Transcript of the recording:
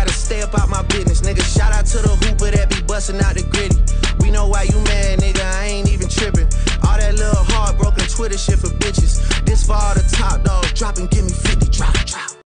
gotta stay up out my business, nigga. Shout out to the hooper that be busting out the griddy. We know why you mad, nigga. I ain't even tripping. All that little heartbroken Twitter shit for bitches.